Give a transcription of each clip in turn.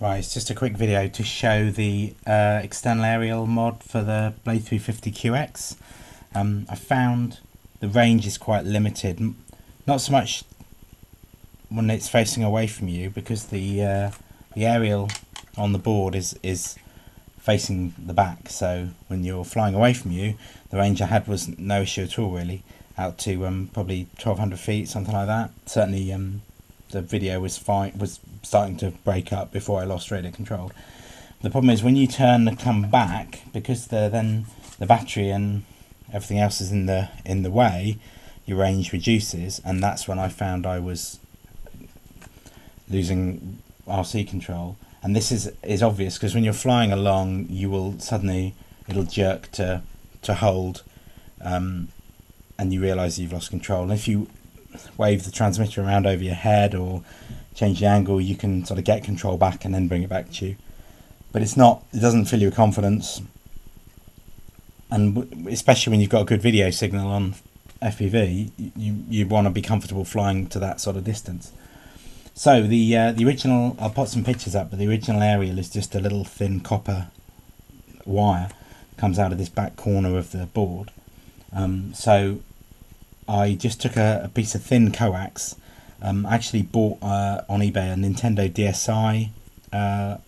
Right, it's just a quick video to show the uh, external aerial mod for the Blade 350 QX. Um, I found the range is quite limited, not so much when it's facing away from you because the uh, the aerial on the board is is facing the back. So when you're flying away from you, the range I had was no issue at all really, out to um, probably 1200 feet, something like that. Certainly um, the video was fine was starting to break up before I lost radio control. The problem is when you turn and come back because the then the battery and everything else is in the in the way, your range reduces, and that's when I found I was losing RC control. And this is is obvious because when you're flying along, you will suddenly it'll jerk to to hold, um, and you realise you've lost control. And if you wave the transmitter around over your head or change the angle, you can sort of get control back and then bring it back to you. But it's not, it doesn't fill you with confidence. And especially when you've got a good video signal on FPV, you, you want to be comfortable flying to that sort of distance. So the uh, the original, I'll put some pictures up, but the original aerial is just a little thin copper wire comes out of this back corner of the board. Um, so I just took a, a piece of thin coax. Um, I actually bought uh, on eBay a Nintendo DSi uh,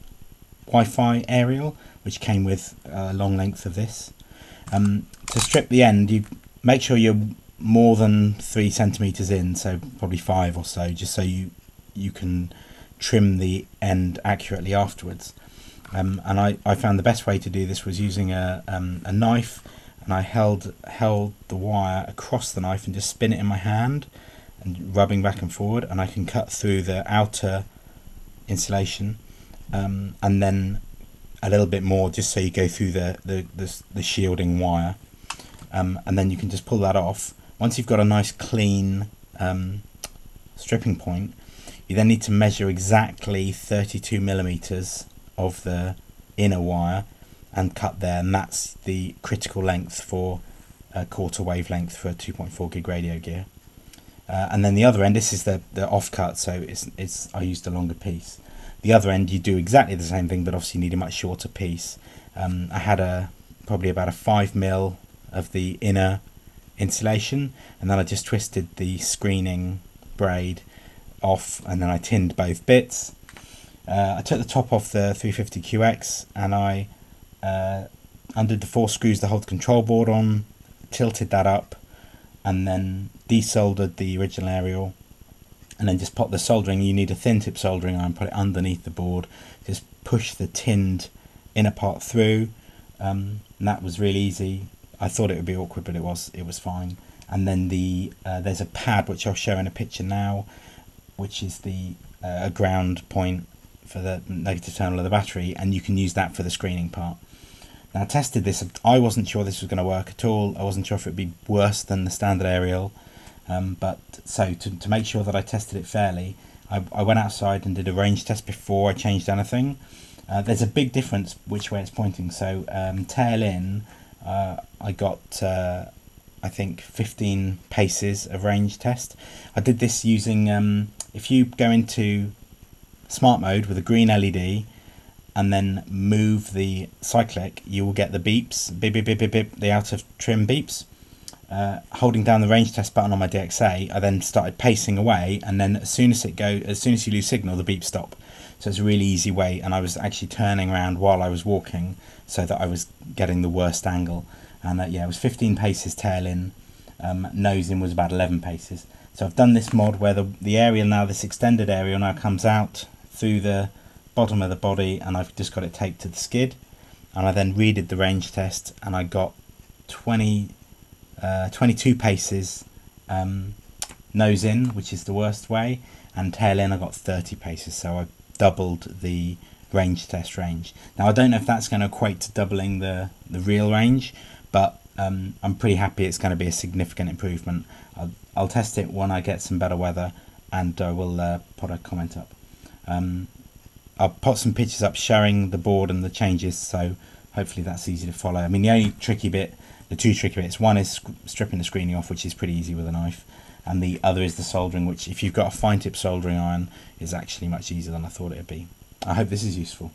Wi-Fi aerial, which came with a long length of this. Um, to strip the end, you make sure you're more than three centimeters in, so probably five or so, just so you you can trim the end accurately afterwards. Um, and I, I found the best way to do this was using a, um, a knife and I held held the wire across the knife and just spin it in my hand and rubbing back and forward and I can cut through the outer insulation um, and then a little bit more just so you go through the, the, the, the shielding wire. Um, and then you can just pull that off. Once you've got a nice clean um, stripping point you then need to measure exactly 32 millimeters of the inner wire and cut there, and that's the critical length for a quarter wavelength for a 2.4 gig radio gear. Uh, and then the other end, this is the, the offcut, so it's, it's I used a longer piece. The other end, you do exactly the same thing, but obviously you need a much shorter piece. Um, I had a probably about a five mil of the inner insulation, and then I just twisted the screening braid off, and then I tinned both bits. Uh, I took the top off the 350QX, and I uh, undid the four screws that hold the control board on, tilted that up, and then desoldered the original aerial, and then just pop the soldering. You need a thin tip soldering iron, put it underneath the board, just push the tinned inner part through, um, and that was really easy. I thought it would be awkward, but it was it was fine. And then the uh, there's a pad which I'll show in a picture now, which is the uh, ground point for the negative terminal of the battery, and you can use that for the screening part. Now I tested this, I wasn't sure this was going to work at all, I wasn't sure if it would be worse than the standard aerial, um, but so to, to make sure that I tested it fairly, I, I went outside and did a range test before I changed anything. Uh, there's a big difference which way it's pointing, so um, tail in, uh, I got uh, I think 15 paces of range test. I did this using, um, if you go into smart mode with a green LED and then move the cyclic, you will get the beeps, beep, beep, beep, beep, beep the out of trim beeps. Uh, holding down the range test button on my DX8, I then started pacing away, and then as soon as it go, as soon as you lose signal, the beep stop. So it's a really easy way, and I was actually turning around while I was walking, so that I was getting the worst angle. And uh, yeah, it was 15 paces tail in, um, nose in was about 11 paces. So I've done this mod where the the aerial now, this extended aerial now comes out through the bottom of the body and I've just got it taped to the skid. And I then redid the range test and I got 20 uh, 22 paces um, nose in which is the worst way and tail in I got 30 paces. So I doubled the range test range. Now I don't know if that's going to equate to doubling the the real range but um, I'm pretty happy it's going to be a significant improvement. I'll, I'll test it when I get some better weather and I will uh, put a comment up. Um, I'll put some pictures up showing the board and the changes, so hopefully that's easy to follow. I mean, the only tricky bit, the two tricky bits, one is stripping the screening off, which is pretty easy with a knife, and the other is the soldering, which if you've got a fine tip soldering iron, is actually much easier than I thought it would be. I hope this is useful.